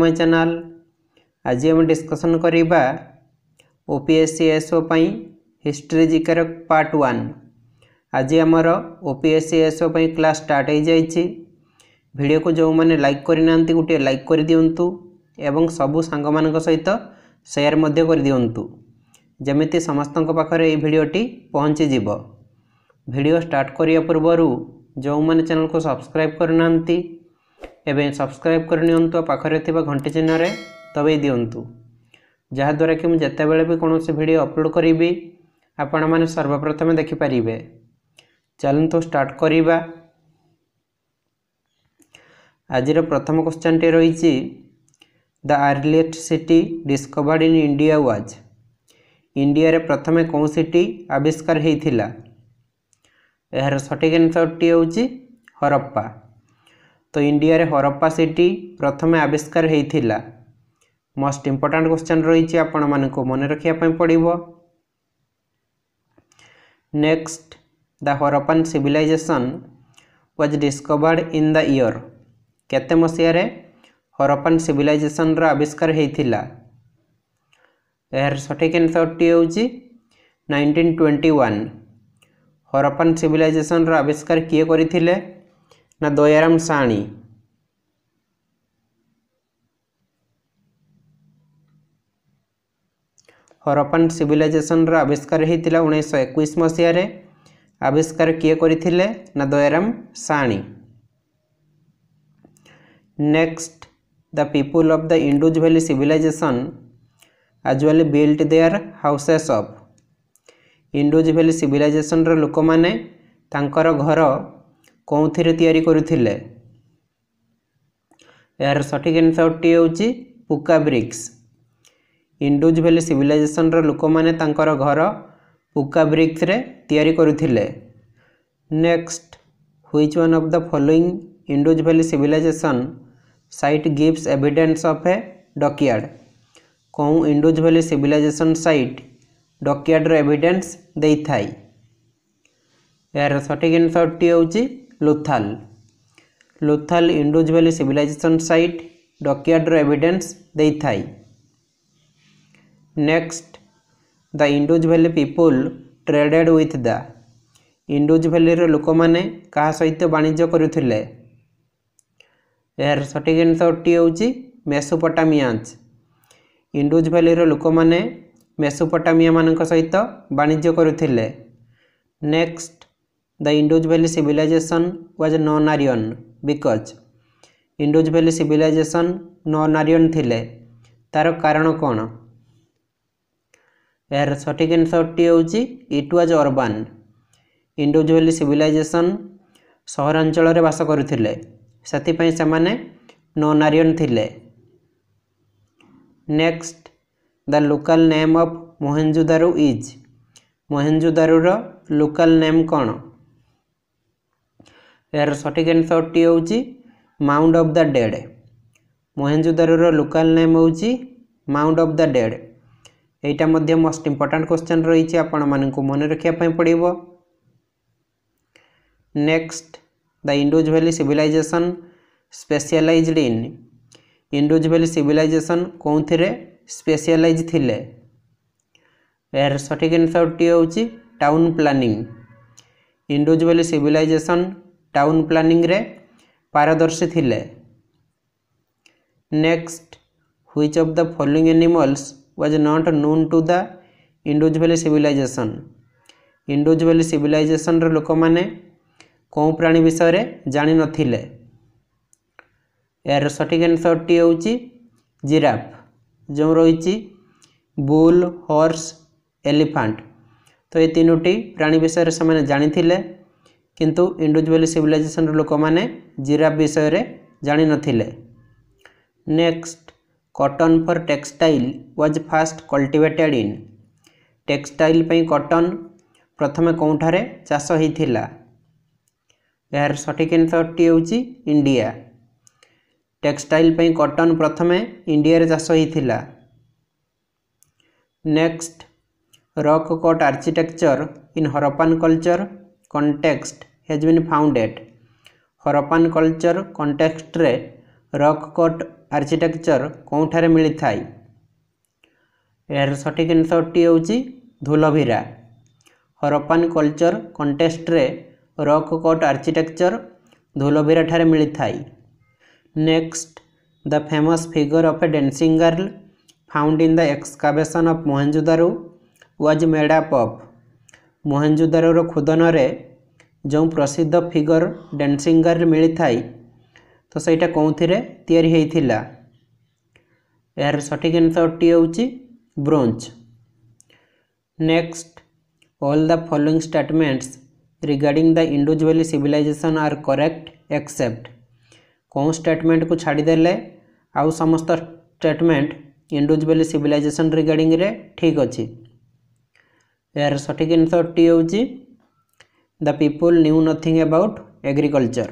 ମାଇ channel ଆଜି ଆମେ discussion କରିବା O P S C S O ପାଇଁ ହିଷ୍ଟ୍ରି ଜିକେର ପାର୍ଟ ୱାନ୍ ଆଜି ଆମର O P S C S O ପାଇଁ କ୍ଲାସ୍ ଷ୍ଟାର୍ଟ ହୋଇଯାଇଛି। ଭିଡ଼ିଓକୁ ଯେଉଁମାନେ ଲାଇକ୍ କରିନାହାନ୍ତି ଗୋଟିଏ ଲାଇକ୍ କରିଦିଅନ୍ତୁ ଏବଂ ସବୁ ସାଙ୍ଗମାନଙ୍କ ସହିତ ସେୟାର ମଧ୍ୟ କରିଦିଅନ୍ତୁ। ଯେମିତି ସମସ୍ତଙ୍କ ପାଖରେ ଏହି ଭିଡ଼ିଓଟି ପହଞ୍ଚିଯିବ। ଭିଡ଼ିଓ ଷ୍ଟାର୍ଟ କରିବା ପୂର୍ବରୁ ଯେଉଁମାନେ ଚ୍ୟାନେଲକୁ ସବସ୍କ୍ରାଇବ୍ କରିନାହାନ୍ତି ଏବେ ସବସ୍କ୍ରାଇବ୍ କରିନିଅନ୍ତୁ ପାଖରେ ଥିବା ଘଣ୍ଟି ଚିହ୍ନରେ ଦବାଇ ଦିଅନ୍ତୁ। ଯାହାଦ୍ୱାରା କି ମୁଁ ଯେତେବେଳେ ବି କୌଣସି ଭିଡ଼ିଓ ଅପଲୋଡ଼ କରିବି ଆପଣମାନେ ସର୍ବପ୍ରଥମେ ଦେଖିପାରିବେ। ଚାଲନ୍ତୁ ଷ୍ଟାର୍ଟ କରିବା। ଆଜିର ପ୍ରଥମ କ୍ୱେଶ୍ଚନ୍ଟି ରହିଛି the earliest city discovered in India was ଇଣ୍ଡିଆରେ ପ୍ରଥମେ କେଉଁ ସିଟି ଆବିଷ୍କାର ହୋଇଥିଲା? ଏହାର ସଠିକ୍ ଆନ୍ସର୍ଟି ହେଉଛି ହରପ୍ପା। ତ ଇଣ୍ଡିଆରେ ହରପ୍ପା ସିଟି ପ୍ରଥମେ ଆବିଷ୍କାର ହୋଇଥିଲା। ମୋଷ୍ଟ ଇମ୍ପୋର୍ଟାଣ୍ଟ କ୍ୱେଶ୍ଚନ୍ ରହିଛି ଆପଣମାନଙ୍କୁ ମନେ ରଖିବା ପାଇଁ ପଡ଼ିବ। Next the Harappan civilization was discovered in the year କେତେ ମସିହାରେ ହରପ୍ପାନ୍ ସିଭିଲାଇଜେସନ୍ର ଆବିଷ୍କାର ହୋଇଥିଲା। ଏହାର ସଠିକ୍ ଆନ୍ସର୍ଟି ହେଉଛି ନାଇନଟିନ୍ ଟ୍ୱେଣ୍ଟି ୱାନ୍ ହରପ୍ପାନ୍ ସିଭିଲାଇଜେସନ୍ର ଆବିଷ୍କାର କିଏ କରିଥିଲେ? ନା ଦୟାରାମ ସାଣୀ ହରପ୍ପାନ୍ ସିଭିଲାଇଜେସନ୍ର ଆବିଷ୍କାର ହୋଇଥିଲା ଉଣେଇଶହ ଏକୋଇଶ ମସିହାରେ ଆବିଷ୍କାର କିଏ କରିଥିଲେ ନା Dayaram Sahni next the people of the Indus valley civilization ଆଜୁଆଲି built their houses of Indus valley ସିଭିଲାଇଜେସନ୍ର ଲୋକମାନେ ତାଙ୍କର ଘର କେଉଁଥିରେ ତିଆରି କରୁଥିଲେ? ଏହାର ସଠିକ୍ ଆନ୍ସର୍ଟି ହେଉଛି ପୁକା ବ୍ରିକ୍ସ। ଇଣ୍ଡୁଜ୍ ଭ୍ୟାଲି ସିଭିଲାଇଜେସନ୍ର ଲୋକମାନେ ତାଙ୍କର ଘର ପୁକା ବ୍ରିକ୍ସରେ ତିଆରି କରୁଥିଲେ। Next which one of the following Indus Valley Civilization site gives evidence of a dockyard. କେଉଁ ଇଣ୍ଡୁଜ୍ ଭ୍ୟାଲି ସିଭିଲାଇଜେସନ୍ ସାଇଟ୍ ଡକିୟାର୍ଡ଼ର ଏଭିଡେନ୍ସ ଦେଇଥାଏ? ଏହାର ସଠିକ୍ ଆନ୍ସର୍ଟି ହେଉଛି Lothal Lothal Indus Valley Civilization site ଡକିୟାର୍ଡ଼ର evidence ଦେଇଥାଏ next the Indus Valley people traded with the Indus ଭ୍ୟାଲିର ଲୋକମାନେ କାହା ସହିତ ବାଣିଜ୍ୟ କରୁଥିଲେ ଏହାର ସଠିକ୍ ଆନ୍ସର୍ଟି ହେଉଛି ମେସୋପଟାମିଆନ୍ସ ଇଣ୍ଡୁଜ୍ ଭ୍ୟାଲିର ଲୋକମାନେ ମେସୋପଟାମିଆମାନଙ୍କ ସହିତ ବାଣିଜ୍ୟ କରୁଥିଲେ next the Indus valley civilisation was non Aryan because Indus valley civilisation non Aryan ଥିଲେ ତା'ର କାରଣ କ'ଣ ଏହାର ସଠିକ୍ ଆନ୍ସର୍ଟି ହେଉଛି it was urban Indus valley civilisation ସହରାଞ୍ଚଳରେ ବାସ କରୁଥିଲେ। ସେଥିପାଇଁ ସେମାନେ ନନ୍ ଆରିୟନ୍ ଥିଲେ। Next the local name of Mohenjodaro is ମୋହେଞ୍ଜୁଦାରୁର local name କ'ଣ? ଏହାର ସଠିକ୍ ଆନ୍ସର୍ଟି ହେଉଛି ମାଉଣ୍ଡ ଅଫ୍ ଦ ଡେଡ୍ ମହେଞ୍ଜୁଦାରର ଲୋକାଲ୍ ନେମ୍ ହେଉଛି ମାଉଣ୍ଡ ଅଫ୍ ଦ ଡେଡ୍ ଏଇଟା ମଧ୍ୟ ମୋଷ୍ଟ ଇମ୍ପୋର୍ଟାଣ୍ଟ କ୍ୱେଶ୍ଚନ୍ ରହିଛି ଆପଣମାନଙ୍କୁ ମନେ ରଖିବା ପାଇଁ ପଡ଼ିବ। Next the Indus Valley Civilization specialized in Indus Valley Civilization କେଉଁଥିରେ ସ୍ପେଶିଆଲାଇଜ୍ ଥିଲେ? ଏହାର ସଠିକ୍ ଆନ୍ସର୍ଟି ହେଉଛି town planning Indus Valley Civilization town ପ୍ଲାନିଂରେ ପାରଦର୍ଶୀ ଥିଲେ। Next which of the following animals was not known to the Indus Valley Civilization Indus Valley ସିଭିଲାଇଜେସନ୍ର ଲୋକମାନେ କେଉଁ ପ୍ରାଣୀ ବିଷୟରେ ଜାଣିନଥିଲେ? ଏହାର ସଠିକ୍ ଆନ୍ସର୍ଟି ହେଉଛି ଜିରାଫ ଯେଉଁ ରହିଛି ବୁଲ୍ ହର୍ସ ଏଲିଫାଣ୍ଟ ତ ଏ ତିନୋଟି ପ୍ରାଣୀ ବିଷୟରେ ସେମାନେ ଜାଣିଥିଲେ। କିନ୍ତୁ ଇଣ୍ଡୁଜ୍ ଭ୍ୟାଲି ସିଭିଲାଇଜେସନ୍ର ଲୋକମାନେ ଜିରାଫ୍ ବିଷୟରେ ଜାଣିନଥିଲେ next cotton for textile was first cultivated in. Textile ପାଇଁ କଟନ୍ ପ୍ରଥମେ କେଉଁଠାରେ ଚାଷ ହୋଇଥିଲା? ଏହାର ସଠିକ୍ ଆନ୍ସର୍ଟି ହେଉଛି ଇଣ୍ଡିଆ। ଟେକ୍ସଟାଇଲ୍ ପାଇଁ କଟନ୍ ପ୍ରଥମେ ଇଣ୍ଡିଆରେ ଚାଷ ହୋଇଥିଲା। Next rock cut architecture in Harappan culture context has been founded Harappan culture କଣ୍ଟେକ୍ସଟରେ rock cut architecture କେଉଁଠାରେ ମିଳିଥାଏ? ଏହାର ସଠିକ୍ ଆନ୍ସର୍ଟି ହେଉଛି ଧୁଲଭିରା। ହରପାନ୍ କଲଚର କଣ୍ଟେଷ୍ଟରେ ରକ୍ କଟ୍ ଆର୍କିଟେକ୍ଚର ଧୁଲଭିରାଠାରେ ମିଳିଥାଏ। Next the famous figure of a dancing girl found in the excavation of Mohenjo-daro was made up of ମୋହେଞ୍ଜୁଦାରୁର ଖୋଦନରେ ଯେଉଁ ପ୍ରସିଦ୍ଧ ଫିଗର ଡ୍ୟାନ୍ସିଂ ଗାର୍ଲ ମିଳିଥାଏ ତ ସେଇଟା କେଉଁଥିରେ ତିଆରି ହେଇଥିଲା? ଏହାର ସଠିକ୍ ଆନ୍ସର୍ଟି ହେଉଛି bronze. Next all the following statements regarding the Indus valley civilisation are correct except. କେଉଁ ଷ୍ଟେଟମେଣ୍ଟକୁ ଛାଡ଼ିଦେଲେ ଆଉ ସମସ୍ତ ଷ୍ଟେଟମେଣ୍ଟ ଇଣ୍ଡୋଜ ଭ୍ୟାଲି ସିଭିଲାଇଜେସନ୍ ରିଗାର୍ଡ଼ିଂରେ ଠିକ୍ ଅଛି? ଏହାର ସଠିକ୍ ଆନ୍ସର୍ଟି ହେଉଛି the people knew nothing about agriculture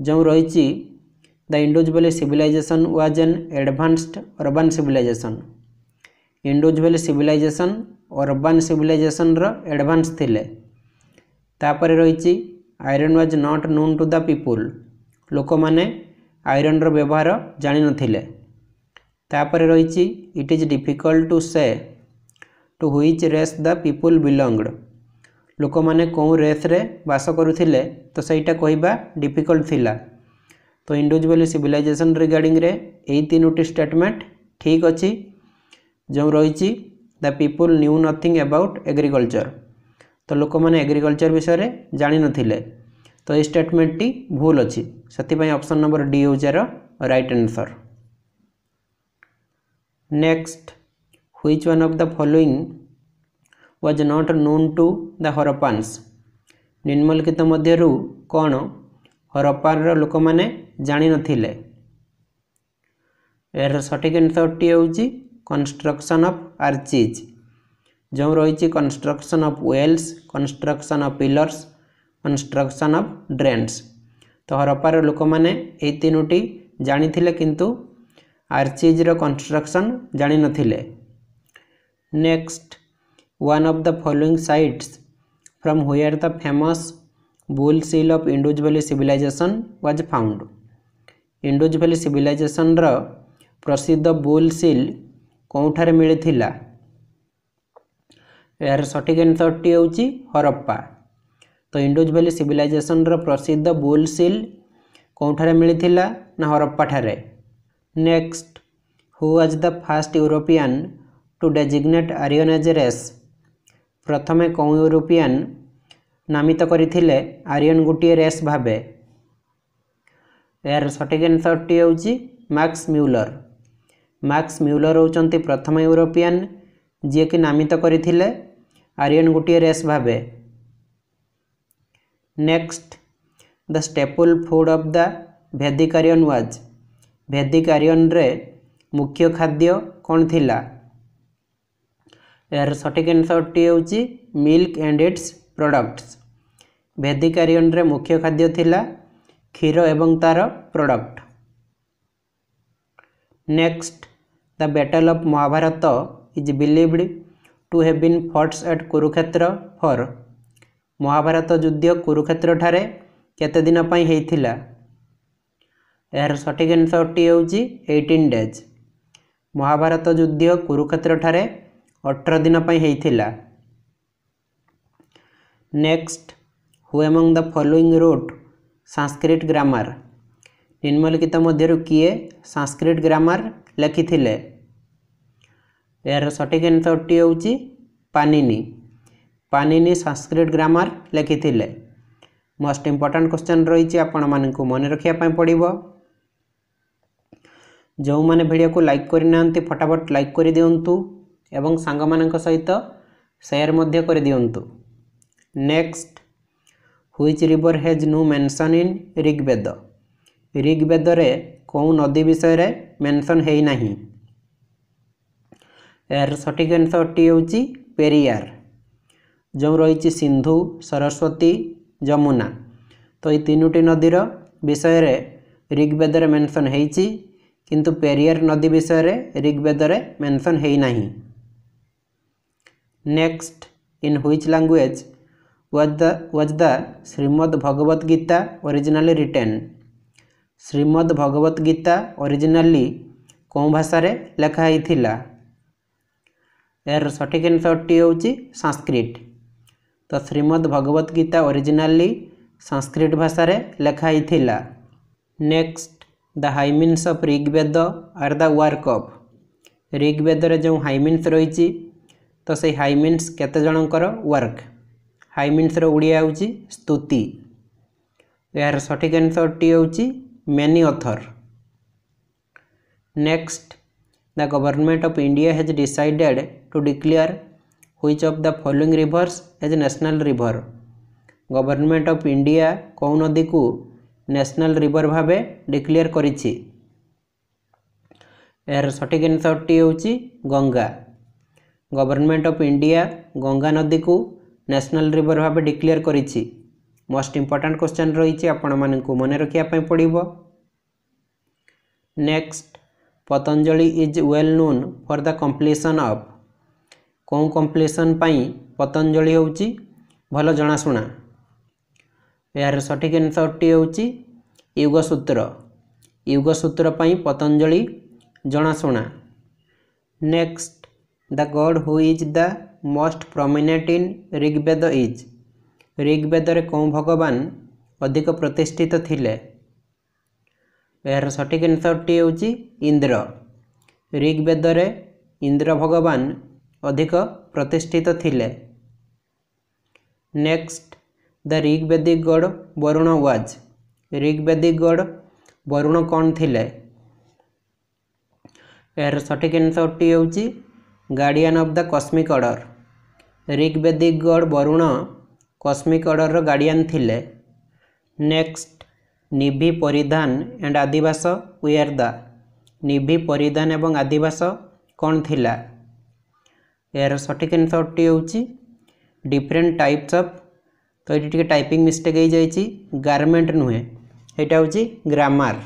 ଯେଉଁ ରହିଛି the Indus Valley Civilization was an advanced urban civilization Indus Valley Civilization urban ସିଭିଲାଇଜେସନ୍ର advance ଥିଲେ। ତାପରେ ରହିଛି iron was not known to the people ଲୋକମାନେ ଆଇରନ୍ର ବ୍ୟବହାର ଜାଣିନଥିଲେ। ତାପରେ ରହିଛି it is difficult to say to which race the people belonged ଲୋକମାନେ କେଉଁ ରେସ୍ରେ ବାସ କରୁଥିଲେ ତ ସେଇଟା କହିବା ଡିଫିକଲ୍ଟ ଥିଲା। ତ ଇଣ୍ଡୋଜ ଭ୍ୟାଲି ସିଭିଲାଇଜେସନ୍ ରିଗାର୍ଡ଼ିଂରେ ଏଇ ତିନୋଟି ଷ୍ଟେଟମେଣ୍ଟ ଠିକ୍ ଅଛି ଯେଉଁ ରହିଛି the people knew nothing about agriculture ତ ଲୋକମାନେ ଏଗ୍ରିକଲଚର ବିଷୟରେ ଜାଣିନଥିଲେ। ତ ଏଇ ଷ୍ଟେଟମେଣ୍ଟଟି ଭୁଲ ଅଛି। ସେଥିପାଇଁ ଅପସନ୍ ନମ୍ବର ଡି ହେଉଛି ଏହାର right answer next which one of the following was not known to the Harappans ନିମ୍ନଲିଖିତ ମଧ୍ୟରୁ କ'ଣ ହରପ୍ପାର ଲୋକମାନେ ଜାଣିନଥିଲେ ଏହାର ସଠିକ୍ ଆନ୍ସର୍ଟି ହେଉଛି କନଷ୍ଟ୍ରକ୍ସନ୍ ଅଫ୍ ଆର୍ଚିଜ୍ ଯେଉଁ ରହିଛି construction of wells construction of pillars construction of drains ତ ହରପ୍ପାର ଲୋକମାନେ ଏହି ତିନୋଟି ଜାଣିଥିଲେ କିନ୍ତୁ ଆର୍ଚିଜ୍ର କନଷ୍ଟ୍ରକ୍ସନ୍ ଜାଣିନଥିଲେ Next, one of the following sites from where the famous bull seal of Indus Valley civilization was found. Indus Valley civilization ର ପ୍ରସିଦ୍ଧ ବୁଲ୍ ସିଲ୍ କେଉଁଠାରେ ମିଳିଥିଲା ଏହାର ସଠିକ୍ ଆନ୍ସର୍ଟି ହେଉଛି ହରପ୍ପା ତ ଇଣ୍ଡୋଜ ଭ୍ୟାଲି ସିଭିଲାଇଜେସନର ପ୍ରସିଦ୍ଧ ବୁଲ୍ ସିଲ୍ କେଉଁଠାରେ ମିଳିଥିଲା ନା ହରପ୍ପାଠାରେ next who was the first European to designate Aryan as race ପ୍ରଥମେ କେଉଁ ୟୁରୋପିଆନ୍ ନାମିତ କରିଥିଲେ ଆରିଅନ୍ ଗୋଟିଏ ରେସ୍ ଭାବେ। ଏହାର ସଠିକ୍ ଆନ୍ସର୍ଟି ହେଉଛି ମାକ୍ସ ମ୍ୟୁଲର। ମାକ୍ସ ମ୍ୟୁଲର ହେଉଛନ୍ତି ପ୍ରଥମ ୟୁରୋପିଆନ୍ ଯିଏକି ନାମିତ କରିଥିଲେ ଆରିଅନ୍ ଗୋଟିଏ ରେସ୍ ଭାବେ। Next the staple food of the Vedic Aryan was. Vedic ଆରିଅନ୍ରେ ମୁଖ୍ୟ ଖାଦ୍ୟ କ'ଣ ଥିଲା? ଏହାର ସଠିକ୍ ଆନ୍ସର୍ଟି ହେଉଛି milk and its products Vedic ଆରିଅନ୍ରେ ମୁଖ୍ୟ ଖାଦ୍ୟ ଥିଲା କ୍ଷୀର ଏବଂ ତା'ର product next the battle of Mahabharata is believed to have been fought at Kurukshetra for Mahabharata ଯୁଦ୍ଧ କୁରୁକ୍ଷେତ୍ରଠାରେ କେତେ ଦିନ ପାଇଁ ହେଇଥିଲା? ଏହାର ସଠିକ୍ ଆନ୍ସର୍ଟି ହେଉଛି ଏଇଟିନ୍ ଡେଜ୍ ମହାଭାରତ ଯୁଦ୍ଧ କୁରୁକ୍ଷେତ୍ରଠାରେ ଅଠର ଦିନ ପାଇଁ ହେଇଥିଲା। Next who among the following wrote Sanskrit grammar ନିମ୍ନଲିଖିତ ମଧ୍ୟରୁ କିଏ ସାଂସ୍କ୍ରିଟ ଗ୍ରାମାର ଲେଖିଥିଲେ? ଏହାର ସଠିକ୍ ଆନ୍ସର୍ଟି ହେଉଛି ପାନିନି ପାନିନି ସାଂସ୍କ୍ରିଟ ଗ୍ରାମାର ଲେଖିଥିଲେ। ମୋଷ୍ଟ ଇମ୍ପୋର୍ଟାଣ୍ଟ କ୍ୱେଶ୍ଚନ୍ ରହିଛି ଆପଣମାନଙ୍କୁ ମନେ ରଖିବା ପାଇଁ ପଡ଼ିବ। ଯେଉଁମାନେ ଭିଡ଼ିଓକୁ ଲାଇକ୍ କରିନାହାନ୍ତି ଫଟାଫଟ ଲାଇକ୍ କରିଦିଅନ୍ତୁ। ଏବଂ ସାଙ୍ଗମାନଙ୍କ ସହିତ ସେୟାର ମଧ୍ୟ କରିଦିଅନ୍ତୁ। Next which river has no mention in Rigveda ରିଗ୍ବେଦରେ କେଉଁ ନଦୀ ବିଷୟରେ ମେନସନ୍ ହେଇନାହିଁ? ଏହାର ସଠିକ୍ ଆନ୍ସର୍ଟି ହେଉଛି ପେରିୟାର ଯେଉଁ ରହିଛି ସିନ୍ଧୁ ସରସ୍ୱତୀ ଯମୁନା। ତ ଏଇ ତିନୋଟି ନଦୀର ବିଷୟରେ ରିଗ୍ବେଦରେ ମେନସନ୍ ହେଇଛି କିନ୍ତୁ ପେରିୟାର ନଦୀ ବିଷୟରେ ରିଗ୍ବେଦରେ ମେନସନ୍ ହେଇନାହିଁ। Which language was the was the Shrimad Bhagavad Gita originally written Shrimad Bhagavad Gita originally କେଉଁ ଭାଷାରେ ଲେଖା ହେଇଥିଲା ଏହାର ସଠିକ୍ ଆନ୍ସର୍ଟି ହେଉଛି ସାଂସ୍କ୍ରିଟ ତ ଶ୍ରୀମଦ୍ ଭଗବତ ଗୀତା ଅରିଜିନାଲି ସାଂସ୍କ୍ରିଟ ଭାଷାରେ ଲେଖା ହେଇଥିଲା next the hymns of Rigveda are the work of ରିଗ୍ବେଦରେ ଯେଉଁ ହାଇମିନ୍ସ ରହିଛି ତ ସେଇ ହାଇମିନ୍ସ କେତେ ଜଣଙ୍କର ୱାର୍କ ହାଇମିନ୍ସର ଓଡ଼ିଆ ହେଉଛି ସ୍ତୁତି। ଏହାର ସଠିକ୍ ଆନ୍ସର୍ଟି ହେଉଛି many author next the government of India has decided to declare which of the following rivers as national river government of India କେଉଁ ନଦୀକୁ ନ୍ୟାସନାଲ୍ ରିଭର ଭାବେ ଡିକ୍ଲେୟାର କରିଛି? ଏହାର ସଠିକ୍ ଆନ୍ସର୍ଟି ହେଉଛି Ganga. Government of India Ganga ନଦୀକୁ ନ୍ୟାସନାଲ୍ ରିଭର ଭାବେ ଡିକ୍ଲେୟାର କରିଛି। ମୋଷ୍ଟ ଇମ୍ପୋର୍ଟାଣ୍ଟ କ୍ୱେଶ୍ଚନ୍ ରହିଛି ଆପଣମାନଙ୍କୁ ମନେ ରଖିବା ପାଇଁ ପଡ଼ିବ। Next Patanjali is well known for the compilation of କେଉଁ କମ୍ପ୍ଲିସନ୍ ପାଇଁ ପତଞ୍ଜଳି ହେଉଛି? ଭଲ ଜଣାଶୁଣା। ଏହାର ସଠିକ୍ ଆନ୍ସର୍ଟି ହେଉଛି ୟୁଗସୂତ୍ର। ୟୁଗସୂତ୍ର ପାଇଁ ପତଞ୍ଜଳି ଜଣାଶୁଣା। Next the god who is the most prominent in Rigveda is ରିଗ୍ବେଦରେ କେଉଁ ଭଗବାନ ଅଧିକ ପ୍ରତିଷ୍ଠିତ ଥିଲେ? ଏହାର ସଠିକ୍ ଆନ୍ସର୍ଟି ହେଉଛି ଇନ୍ଦ୍ର। ରିଗ୍ବେଦରେ ଇନ୍ଦ୍ର ଭଗବାନ ଅଧିକ ପ୍ରତିଷ୍ଠିତ ଥିଲେ। Next the Rigvedic god Varuna was ରିଗ୍ବେଦିକ god Varun କ'ଣ ଥିଲେ? ଏହାର ସଠିକ୍ ଆନ୍ସର୍ଟି ହେଉଛି guardian of the cosmic order Rigvedic god Varuna cosmic ଅର୍ଡ଼ରର guardian ଥିଲେ। ନେକ୍ସଟ ନିଭି ପରିଧାନ ଆଣ୍ଡ ଆଦିବାସ ୱେୟାର ଦ ନିଭି ପରିଧାନ ଏବଂ ଆଦିବାସ କ'ଣ ଥିଲା? ଏହାର ସଠିକ୍ ଆନ୍ସର୍ଟି ହେଉଛି ଡିଫରେଣ୍ଟ ଟାଇପ୍ସ ଅଫ୍ ତ ଏଠି ଟିକେ ଟାଇପିଂ ମିଷ୍ଟେକ୍ ହେଇଯାଇଛି। ଗାର୍ମେଣ୍ଟ ନୁହେଁ। ଏଇଟା ହେଉଛି grammar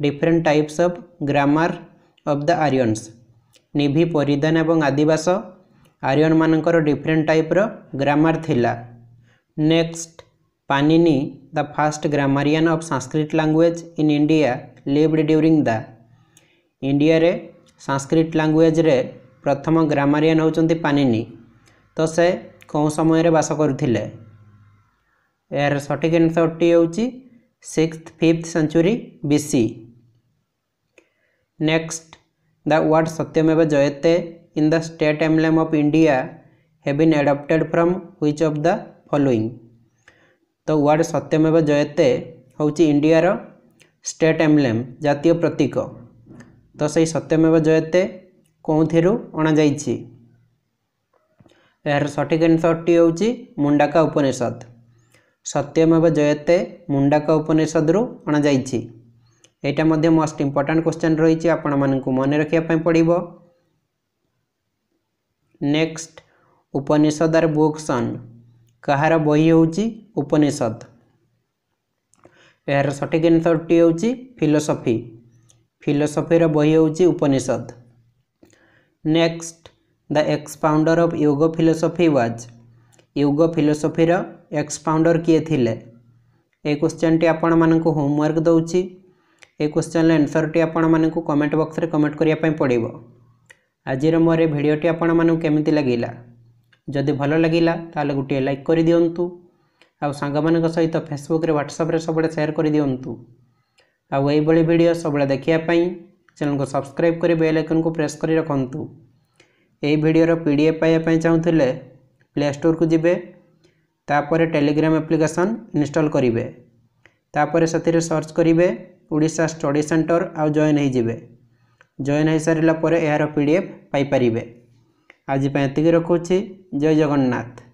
different types of grammar of the Aryans ନିଭି ପରିଧାନ ଏବଂ ଆଦିବାସ ଆରିୟନମାନଙ୍କର ଡିଫରେଣ୍ଟ ଟାଇପ୍ର ଗ୍ରାମାର ଥିଲା next Panini the first grammarian of Sanskrit language in India lived during the ଇଣ୍ଡିଆରେ ସାଂସ୍କ୍ରିଟ ଲାଙ୍ଗୁଏଜ୍ରେ ପ୍ରଥମ ଗ୍ରାମାରିଆନ୍ ହେଉଛନ୍ତି ପାନିନି ତ ସେ କେଉଁ ସମୟରେ ବାସ କରୁଥିଲେ ଏହାର ସଠିକ୍ ଆନ୍ସର୍ଟି ହେଉଛି sixth fifth century B next the word Satyameva Jayate in the state emblem of India been adopted from which of the following? ତ ୱାର୍ଡ଼ ସତ୍ୟମେବ ଜୟତେ ହେଉଛି ଇଣ୍ଡିଆର ଷ୍ଟେଟ୍ ଏମ୍ବ୍ଲେମ୍ ଜାତୀୟ ପ୍ରତୀକ ତ ସେଇ ସତ୍ୟମେବ ଜୟତେ କେଉଁଥିରୁ ଅଣାଯାଇଛି ଏହାର ସଠିକ୍ ଆନ୍ସର୍ଟି ହେଉଛି ମୁଣ୍ଡାକା ଉପନିଷଦ ସତ୍ୟମେବ ଜୟତେ ମୁଣ୍ଡାକା ଉପନିଷଦରୁ ଅଣାଯାଇଛି ଏଇଟା ମଧ୍ୟ ମୋଷ୍ଟ ଇମ୍ପୋର୍ଟାଣ୍ଟ କ୍ୱେଶ୍ଚନ୍ ରହିଛି ଆପଣମାନଙ୍କୁ ମନେ ରଖିବା ପାଇଁ ପଡ଼ିବ। Next Upanishad are books on କାହାର ବହି ହେଉଛି ଉପନିଷଦ? ଏହାର ସଠିକ୍ ଆନ୍ସର୍ଟି ହେଉଛି ଫିଲୋସଫି ଫିଲୋସଫିର ବହି ହେଉଛି Upanishad. Next the expounder of yoga philosophy was yoga ଫିଲୋସଫିର expounder କିଏ ଥିଲେ? ଏ କ୍ୱେଶ୍ଚନ୍ଟି ଆପଣମାନଙ୍କୁ ହୋମୱାର୍କ ଦେଉଛି। ଏ କ୍ୱେଶ୍ଚନ୍ର ଆନ୍ସର୍ଟି ଆପଣମାନଙ୍କୁ କମେଣ୍ଟ ବକ୍ସରେ କମେଣ୍ଟ କରିବା ପାଇଁ ପଡ଼ିବ। ଆଜିର ମୋର ଏ ଭିଡ଼ିଓଟି ଆପଣମାନଙ୍କୁ କେମିତି ଲାଗିଲା? ଯଦି ଭଲ ଲାଗିଲା ତାହେଲେ ଗୋଟିଏ ଲାଇକ୍ କରିଦିଅନ୍ତୁ। ଆଉ ସାଙ୍ଗମାନଙ୍କ ସହିତ ଫେସବୁକ୍ରେ ହ୍ୱାଟ୍ସଆପ୍ରେ ସବୁବେଳେ ସେୟାର କରିଦିଅନ୍ତୁ। ଆଉ ଏଇଭଳି ଭିଡ଼ିଓ ସବୁବେଳେ ଦେଖିବା ପାଇଁ ଚ୍ୟାନେଲକୁ ସବସ୍କ୍ରାଇବ୍ କରି ବେଲ୍ ଆଇକନ୍କୁ ପ୍ରେସ୍ କରି ରଖନ୍ତୁ। ଏହି ଭିଡ଼ିଓର ପି ଡି ଏଫ୍ ପାଇବା ପାଇଁ ଚାହୁଁଥିଲେ ପ୍ଲେ ଷ୍ଟୋରକୁ ଯିବେ ତାପରେ ଟେଲିଗ୍ରାମ ଆପ୍ଲିକେସନ୍ ଇନଷ୍ଟଲ୍ କରିବେ ତାପରେ ସେଥିରେ ସର୍ଚ୍ଚ କରିବେ ଓଡ଼ିଶା ଷ୍ଟଡ଼ି ସେଣ୍ଟର ଆଉ ଜଏନ୍ ହୋଇଯିବେ। ଜଏନ୍ ହୋଇସାରିଲା ପରେ ଏହାର ପି ଡି ଏଫ୍ ପାଇପାରିବେ। ଆଜି ପାଇଁ ଏତିକି ରଖୁଛି। ଜୟ ଜଗନ୍ନାଥ।